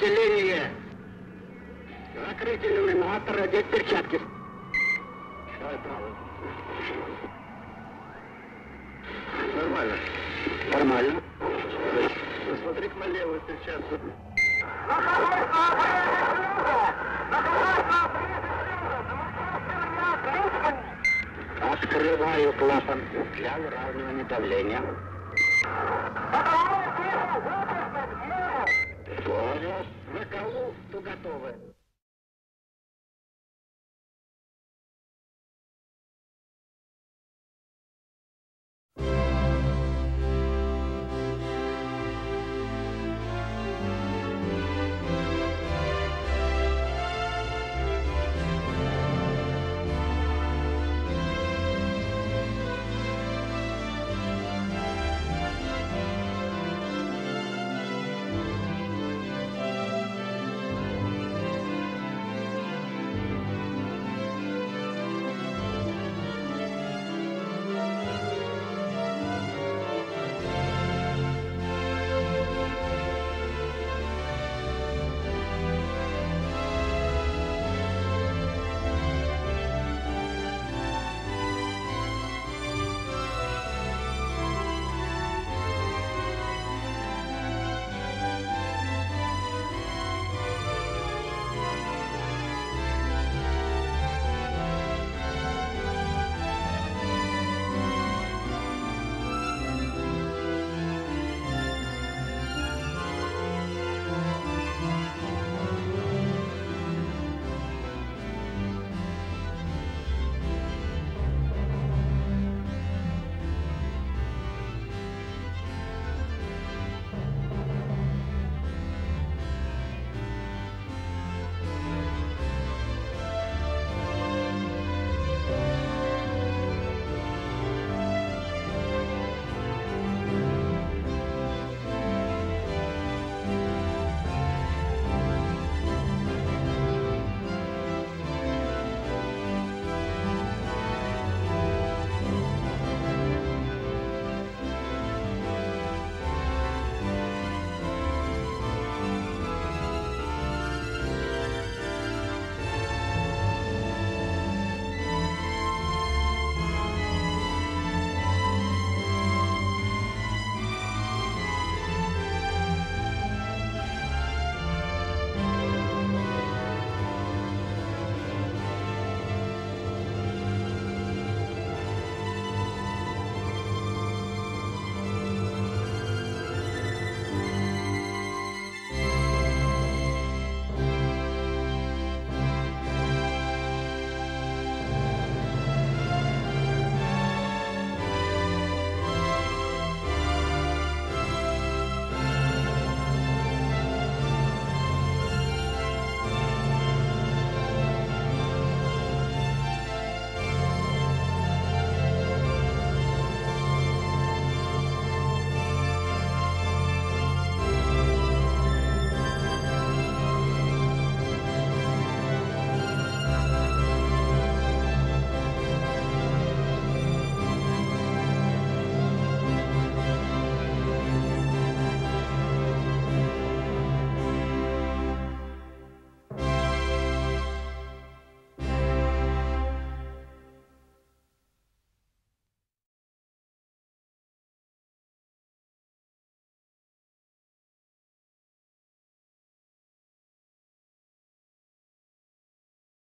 отделение. Закрыть иллюминатор, одеть перчатки. Давай право. Нормально. Нормально. Посмотри-ка на левую перчатку. Открываю клапан для выравнивания давления. Понял. На то готовы.